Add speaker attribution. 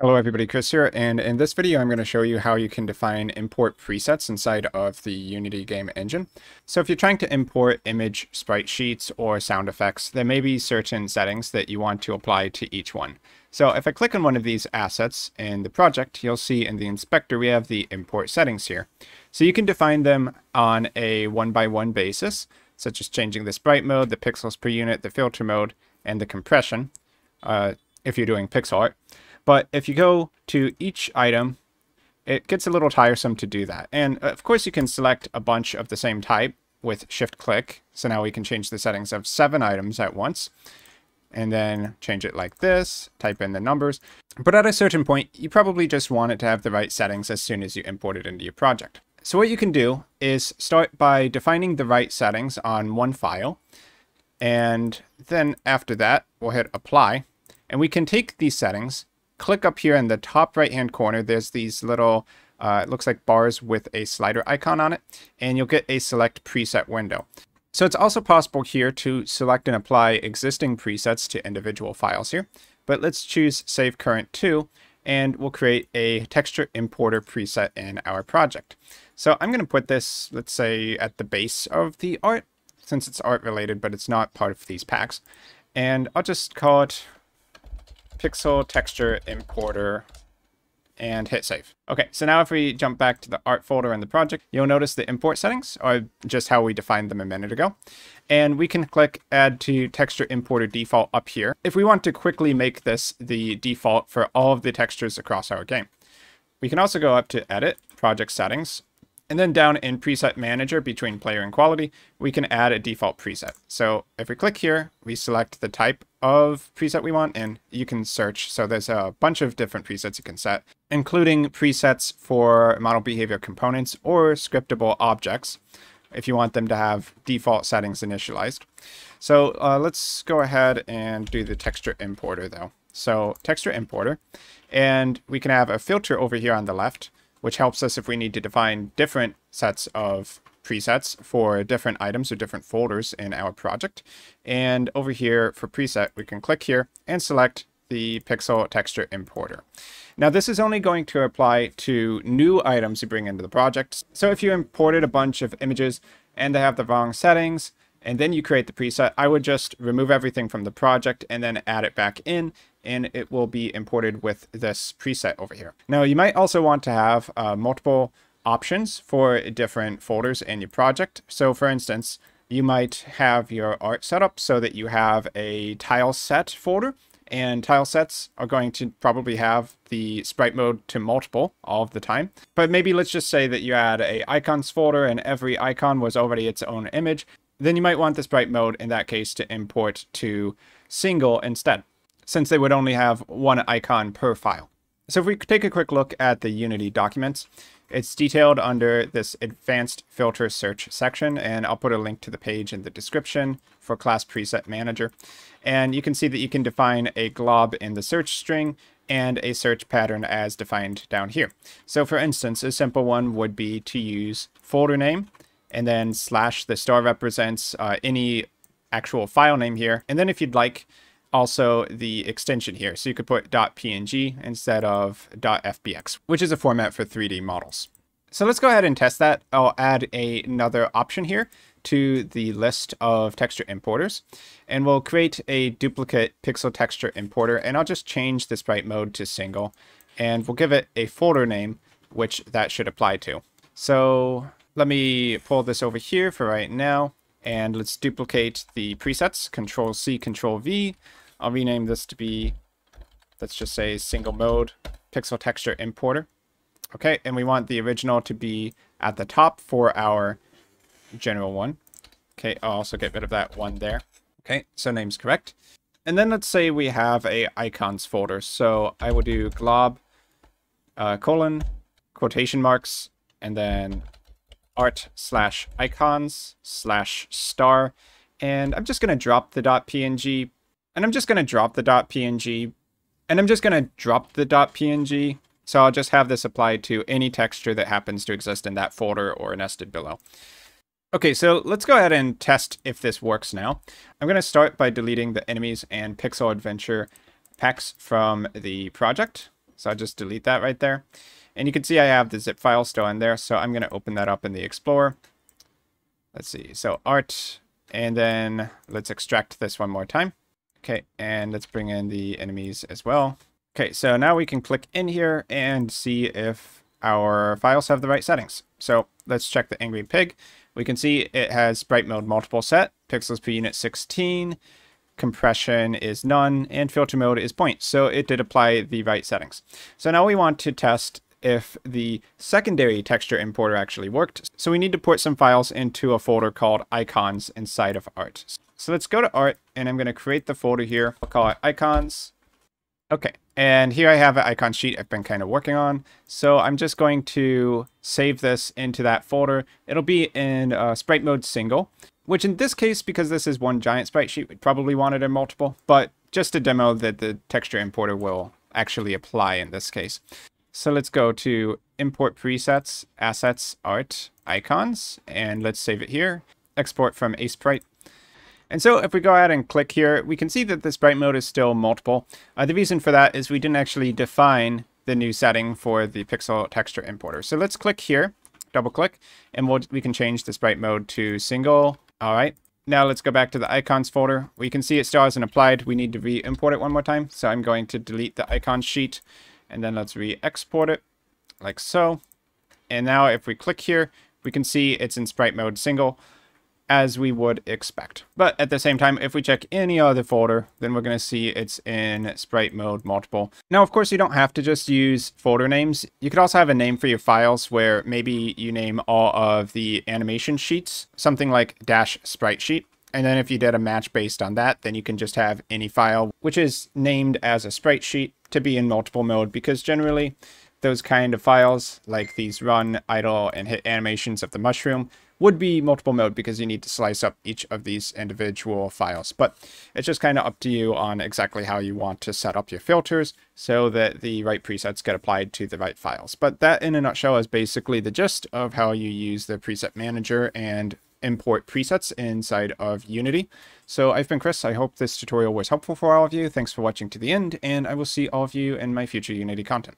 Speaker 1: Hello everybody, Chris here, and in this video I'm going to show you how you can define import presets inside of the Unity game engine. So if you're trying to import image sprite sheets or sound effects, there may be certain settings that you want to apply to each one. So if I click on one of these assets in the project, you'll see in the inspector we have the import settings here. So you can define them on a one-by-one -one basis, such as changing the sprite mode, the pixels per unit, the filter mode, and the compression, uh, if you're doing pixel art. But if you go to each item, it gets a little tiresome to do that. And uh, of course you can select a bunch of the same type with shift click. So now we can change the settings of seven items at once and then change it like this, type in the numbers. But at a certain point, you probably just want it to have the right settings as soon as you import it into your project. So what you can do is start by defining the right settings on one file. And then after that, we'll hit apply. And we can take these settings click up here in the top right hand corner, there's these little, uh, it looks like bars with a slider icon on it, and you'll get a select preset window. So it's also possible here to select and apply existing presets to individual files here, but let's choose save current to, and we'll create a texture importer preset in our project. So I'm going to put this, let's say, at the base of the art, since it's art related, but it's not part of these packs. And I'll just call it pixel texture importer and hit save. Okay, so now if we jump back to the art folder in the project, you'll notice the import settings are just how we defined them a minute ago. And we can click add to texture importer default up here if we want to quickly make this the default for all of the textures across our game. We can also go up to edit, project settings, and then down in preset manager between player and quality, we can add a default preset. So if we click here, we select the type of preset we want and you can search. So there's a bunch of different presets you can set, including presets for MonoBehaviour components or scriptable objects if you want them to have default settings initialized. So uh, let's go ahead and do the texture importer though. So texture importer, and we can have a filter over here on the left which helps us if we need to define different sets of presets for different items or different folders in our project. And over here for preset, we can click here and select the pixel texture importer. Now this is only going to apply to new items you bring into the project. So if you imported a bunch of images and they have the wrong settings, and then you create the preset, I would just remove everything from the project and then add it back in and it will be imported with this preset over here. Now you might also want to have uh, multiple options for different folders in your project. So for instance, you might have your art set up so that you have a tile set folder and tile sets are going to probably have the sprite mode to multiple all of the time. But maybe let's just say that you had a icons folder and every icon was already its own image then you might want the sprite mode in that case to import to single instead, since they would only have one icon per file. So if we take a quick look at the Unity documents, it's detailed under this advanced filter search section, and I'll put a link to the page in the description for class preset manager. And you can see that you can define a glob in the search string and a search pattern as defined down here. So for instance, a simple one would be to use folder name and then slash the star represents uh, any actual file name here. And then if you'd like, also the extension here. So you could put .png instead of .fbx, which is a format for 3D models. So let's go ahead and test that. I'll add a, another option here to the list of texture importers. And we'll create a duplicate pixel texture importer. And I'll just change the sprite mode to single. And we'll give it a folder name, which that should apply to. So let me pull this over here for right now. And let's duplicate the presets, Control C, Control V. I'll rename this to be, let's just say single mode pixel texture importer. Okay, and we want the original to be at the top for our general one. Okay, I'll also get rid of that one there. Okay, so name's correct. And then let's say we have a icons folder. So I will do glob uh, colon quotation marks and then art slash icons slash star. And I'm just going to drop the dot .png. And I'm just going to drop the dot .png. And I'm just going to drop the dot .png. So I'll just have this applied to any texture that happens to exist in that folder or nested below. Okay, so let's go ahead and test if this works now. I'm going to start by deleting the enemies and pixel adventure packs from the project. So I'll just delete that right there. And you can see I have the zip file still in there. So I'm going to open that up in the Explorer. Let's see. So art, and then let's extract this one more time. Okay, and let's bring in the enemies as well. Okay, so now we can click in here and see if our files have the right settings. So let's check the Angry Pig. We can see it has sprite mode multiple set, pixels per unit 16, compression is none, and filter mode is point. So it did apply the right settings. So now we want to test if the secondary texture importer actually worked. So we need to put some files into a folder called icons inside of art. So let's go to art and I'm going to create the folder here. I'll call it icons. Okay, and here I have an icon sheet I've been kind of working on. So I'm just going to save this into that folder. It'll be in uh, sprite mode single, which in this case, because this is one giant sprite sheet, we'd probably want it in multiple, but just to demo that the texture importer will actually apply in this case. So let's go to import presets, assets, art, icons, and let's save it here. Export from Aseprite. And so if we go ahead and click here, we can see that the sprite mode is still multiple. Uh, the reason for that is we didn't actually define the new setting for the pixel texture importer. So let's click here, double click, and we'll, we can change the sprite mode to single. All right. Now let's go back to the icons folder. We can see it still hasn't applied. We need to re-import it one more time. So I'm going to delete the icon sheet and then let's re-export it like so. And now if we click here, we can see it's in sprite mode single as we would expect. But at the same time, if we check any other folder, then we're going to see it's in sprite mode multiple. Now, of course, you don't have to just use folder names. You could also have a name for your files where maybe you name all of the animation sheets, something like dash sprite sheet. And then if you did a match based on that, then you can just have any file, which is named as a sprite sheet to be in multiple mode because generally those kind of files, like these run, idle, and hit animations of the mushroom, would be multiple mode because you need to slice up each of these individual files. But it's just kind of up to you on exactly how you want to set up your filters so that the right presets get applied to the right files. But that in a nutshell is basically the gist of how you use the preset manager and import presets inside of Unity. So I've been Chris. I hope this tutorial was helpful for all of you. Thanks for watching to the end, and I will see all of you in my future Unity content.